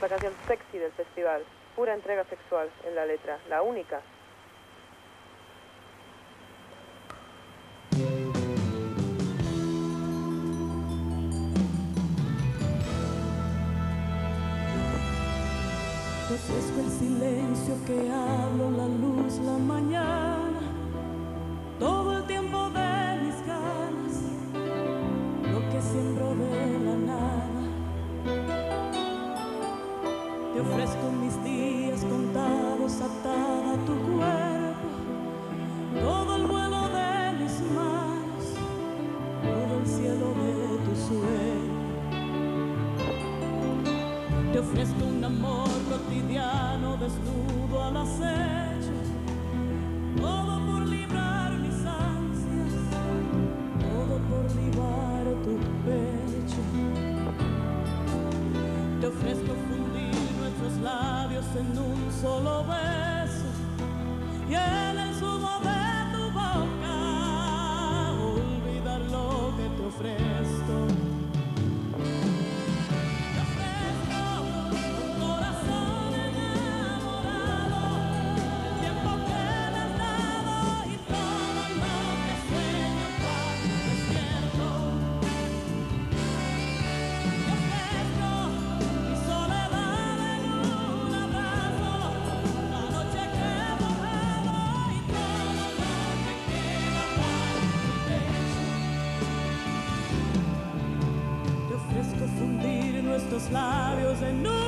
La canción sexy del festival. Pura entrega sexual en la letra. La única. Te ofrezco mis días contados, atada a tu cuerpo, todo el vuelo de mis manos, todo el cielo de tu sueño. Te ofrezco un amor cotidiano, desnudo al acecho, en un solo beso. Y en el zumo nuestros labios en un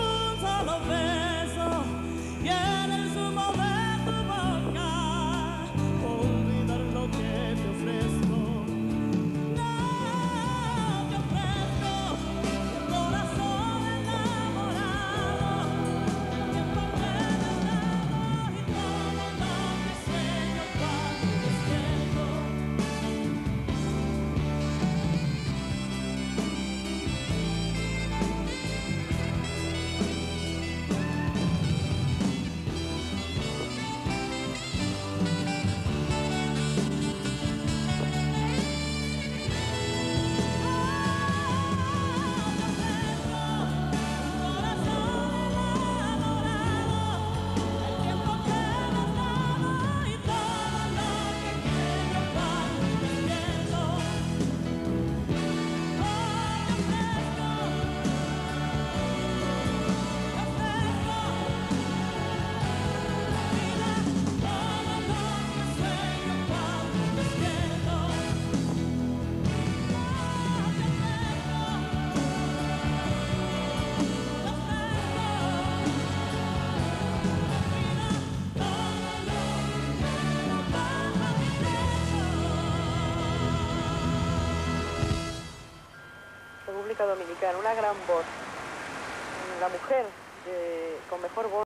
República Dominicana. Una gran voz. La mujer con mejor voz.